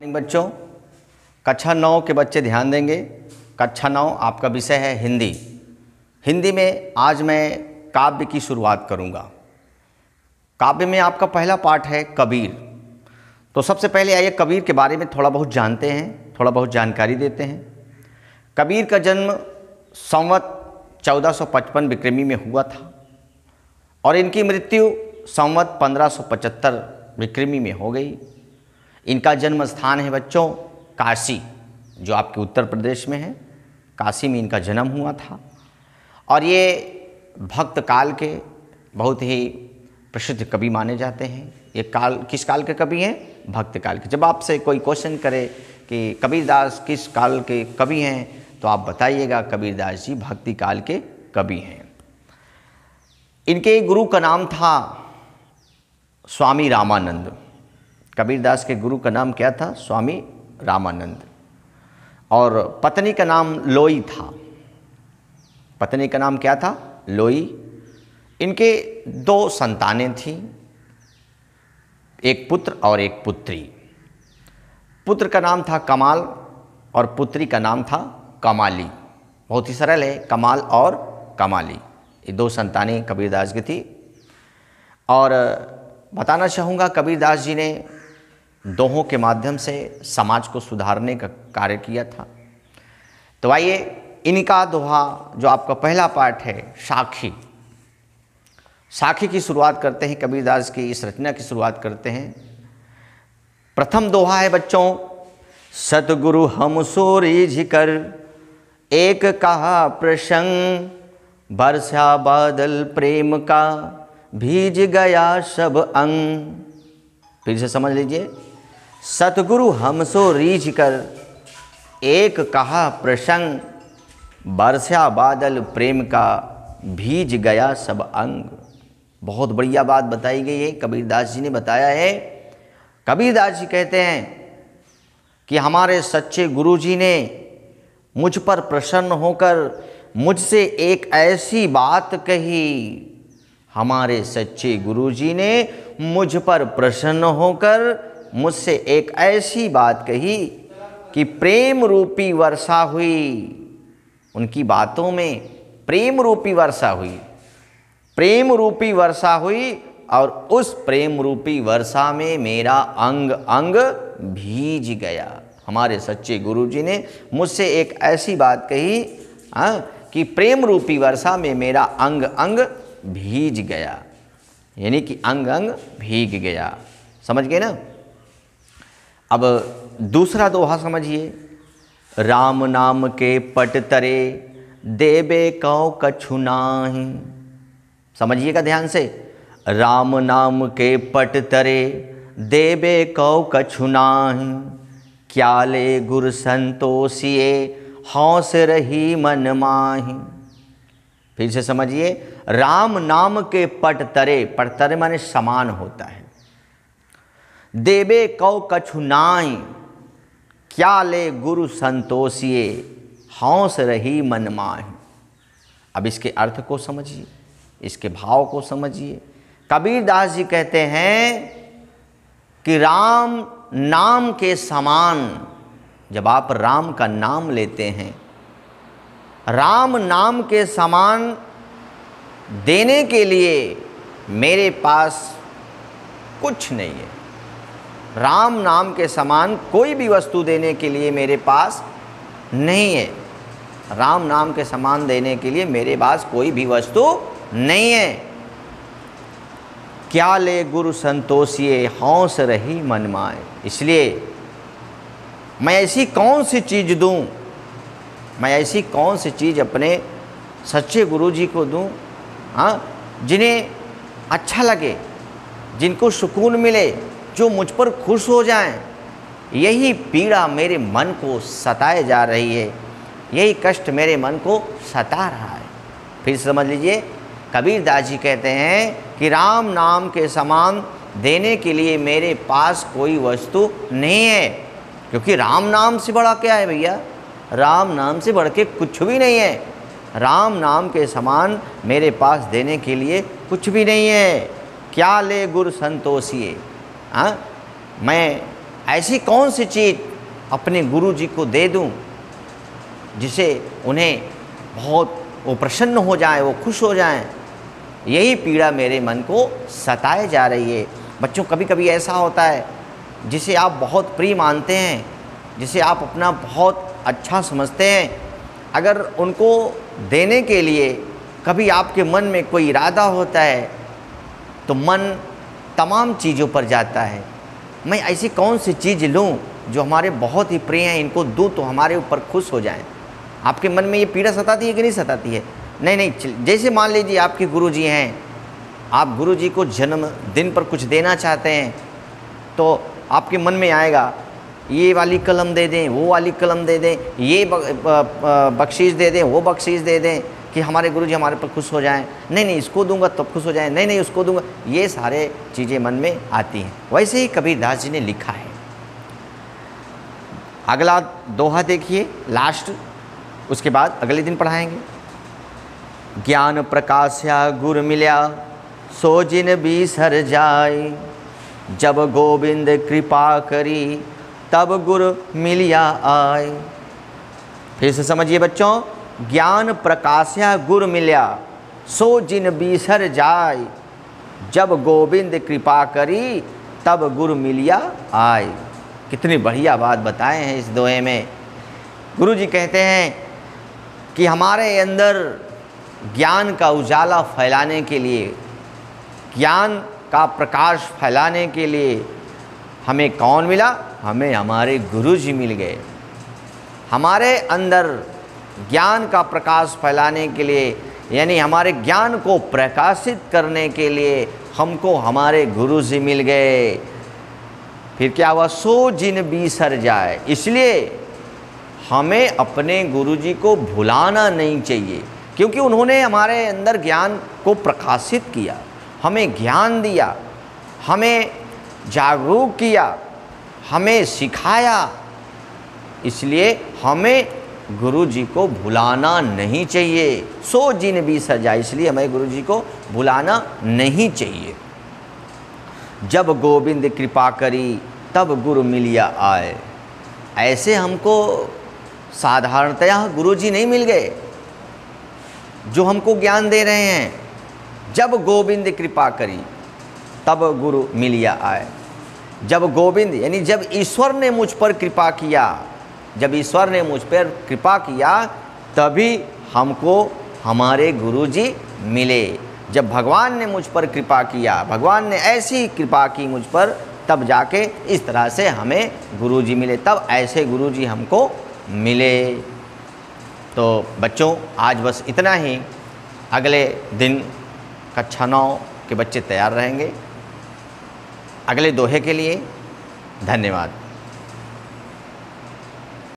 बच्चों। कक्षा नौ के बच्चे ध्यान देंगे। कक्षा नौ आपका विषय है हिंदी। हिंदी में आज मैं काव्य की शुरुआत करूँगा। काव्य में आपका पहला पाठ है कबीर। तो सबसे पहले आइए कबीर के बारे में थोड़ा बहुत जानते हैं, थोड़ा बहुत जानकारी देते हैं। कबीर का जन्म संवत 1455 विक्रमी में हुआ था और इनकी मृत्यु संवत 1575 विक्रमी में हो गई। इनका जन्म स्थान है बच्चों काशी, जो आपके उत्तर प्रदेश में है। काशी में इनका जन्म हुआ था। और ये भक्त काल के बहुत ही प्रसिद्ध कवि माने जाते हैं। ये काल, किस काल के कवि हैं? भक्त काल के। जब आपसे कोई क्वेश्चन करे कि कबीरदास किस काल के कवि हैं तो आप बताइएगा कबीरदास जी भक्ति काल के कवि हैं। इनके गुरु का नाम था स्वामी रामानंद। कबीरदास के गुरु का नाम क्या था? स्वामी रामानंद। और पत्नी का नाम लोई था। पत्नी का नाम क्या था? लोई। इनके दो संतानें थीं, एक पुत्र और एक पुत्री। पुत्र का नाम था कमाल और पुत्री का नाम था कमाली। बहुत ही सरल है, कमाल और कमाली। ये दो संतानें कबीरदास की थी। और बताना चाहूँगा, कबीरदास जी ने दोहों के माध्यम से समाज को सुधारने का कार्य किया था। तो आइए, इनका दोहा, जो आपका पहला पाठ है, साखी। साखी की शुरुआत करते हैं, कबीरदास की इस रचना की शुरुआत करते हैं। प्रथम दोहा है, बच्चों, सतगुरु हम सो रिझ कर एक कहा प्रसंग, बरसा बादल प्रेम का, भीज गया सब अंग। फिर से समझ लीजिए। सतगुरु हमसो रीझ कर एक कहा प्रसंग, बरसा बादल प्रेम का भीज गया सब अंग। बहुत बढ़िया बात बताई गई है कबीरदास जी ने बताया है। कबीरदास जी कहते हैं कि हमारे सच्चे गुरु जी ने मुझ पर प्रसन्न होकर मुझसे एक ऐसी बात कही, हमारे सच्चे गुरु जी ने मुझ पर प्रसन्न होकर मुझसे एक ऐसी बात कही कि प्रेम रूपी वर्षा हुई। उनकी बातों में प्रेम रूपी वर्षा हुई। प्रेम रूपी वर्षा हुई और उस प्रेम रूपी वर्षा में मेरा अंग अंग भीज गया। हमारे सच्चे गुरु जी ने मुझसे एक ऐसी बात कही आ, कि प्रेम रूपी वर्षा में मेरा अंग अंग भीज गया। यानी कि अंग अंग भीग गया। समझ गए ना? अब दूसरा दोहा समझिए। राम नाम के पट तरे, देबे कौ कछु नाही। समझिएगा ध्यान से? राम नाम के पट तरे, देबे कौ कछु नाही। क्या ले गुर संतोषिए, हौस रही मन माही। फिर से समझिए, राम नाम के पट तरे पट तरे माने समान होता है। देवे कौ कछु नाई, क्या ले गुरु संतोषिए, हौस रही मन माही। अब इसके अर्थ को समझिए, इसके भाव को समझिए। कबीरदास जी कहते हैं कि राम नाम के समान, जब आप राम का नाम लेते हैं, राम नाम के समान देने के लिए मेरे पास कुछ नहीं है। राम नाम के समान कोई भी वस्तु देने के लिए मेरे पास नहीं है। राम नाम के समान देने के लिए मेरे पास कोई भी वस्तु नहीं है। क्या ले गुरु संतोषिए, हौस रही मन माए। इसलिए मैं ऐसी कौन सी चीज़ दूँ? मैं ऐसी कौन सी चीज़ अपने सच्चे गुरु जी को दूँ हाँ जिन्हें अच्छा लगे, जिनको सुकून मिले जो मुझ पर खुश हो जाएँ, यही पीड़ा मेरे मन को सताए जा रही है, यही कष्ट मेरे मन को सता रहा है। फिर समझ लीजिए, कबीर दास जी कहते हैं कि राम नाम के समान देने के लिए मेरे पास कोई वस्तु नहीं है, क्योंकि राम नाम से बड़ा क्या है भैया? राम नाम से बढ़ के कुछ भी नहीं है। राम नाम के समान मेरे पास देने के लिए कुछ भी नहीं है। क्या ले गुरु संतोषिए हाँ मैं ऐसी कौन सी चीज़ अपने गुरु जी को दे दूँ जिसे उन्हें बहुत वो प्रसन्न हो जाए, वो खुश हो जाए? यही पीड़ा मेरे मन को सताए जा रही है। बच्चों कभी कभी ऐसा होता है, जिसे आप बहुत प्रिय मानते हैं, जिसे आप अपना बहुत अच्छा समझते हैं। अगर उनको देने के लिए कभी आपके मन में कोई इरादा होता है तो मन तमाम चीज़ों पर जाता है। मैं ऐसी कौन सी चीज़ लूँ जो हमारे बहुत ही प्रिय हैं, इनको दूँ तो हमारे ऊपर खुश हो जाएँ? आपके मन में ये पीड़ा सताती है कि नहीं सताती है? नहीं नहीं जैसे मान लीजिए आपके गुरु जी हैं, आप गुरु जी को जन्म दिन पर कुछ देना चाहते हैं तो आपके मन में आएगा, ये वाली कलम दे दें, वो वाली कलम दे दें, ये बख्शीश दे दें, वो बख्शीश दे दें कि हमारे गुरु जी हमारे पर खुश हो जाएँ। नहीं नहीं, इसको दूँगा, तब खुश हो जाएँ। नहीं नहीं, उसको दूँगा। ये सारे चीज़ें मन में आती हैं। वैसे ही कबीरदास जी ने लिखा है। अगला दोहा देखिए लास्ट उसके बाद अगले दिन पढ़ाएँगे। ज्ञान प्रकाशया, गुर मिल्या, सो जिन भी सर जाए, जब गोविंद कृपा करी, तब गुर मिलिया आए। फिर से समझिए बच्चों ज्ञान प्रकाशया गुर मिल्या, सो जिन बीसर जाय। जब गोविंद कृपा करी, तब गुरु मिलिया आए कितनी बढ़िया बात बताए हैं इस दोहे में। गुरु जी कहते हैं कि हमारे अंदर ज्ञान का उजाला फैलाने के लिए, ज्ञान का प्रकाश फैलाने के लिए हमें कौन मिला? हमें हमारे गुरु जी मिल गए। हमारे अंदर ज्ञान का प्रकाश फैलाने के लिए, यानी हमारे ज्ञान को प्रकाशित करने के लिए हमको हमारे गुरु जी मिल गए। फिर क्या हुआ? सो जिन भी सर जाए। इसलिए हमें अपने गुरु जी को भुलाना नहीं चाहिए, क्योंकि उन्होंने हमारे अंदर ज्ञान को प्रकाशित किया, हमें ज्ञान दिया, हमें जागरूक किया, हमें सिखाया। इसलिए हमें गुरु जी को भुलाना नहीं चाहिए। सो जिन भी सजा, इसलिए हमें गुरु जी को भुलाना नहीं चाहिए। जब गोविंद कृपा करी, तब गुरु मिलिया आए। ऐसे हमको साधारणतया गुरु जी नहीं मिल गए, जो हमको ज्ञान दे रहे हैं। जब गोविंद कृपा करी, तब गुरु मिलिया आए। जब गोविंद, यानी जब ईश्वर ने मुझ पर कृपा किया जब ईश्वर ने मुझ पर कृपा किया, तभी हमको हमारे गुरु जी मिले। जब भगवान ने मुझ पर कृपा किया, भगवान ने ऐसी कृपा की मुझ पर, तब जाके इस तरह से हमें गुरु जी मिले। तब ऐसे गुरु जी हमको मिले। तो बच्चों, आज बस इतना ही। अगले दिन कक्षा नौ के बच्चे तैयार रहेंगे। अगले दोहे के लिए धन्यवाद।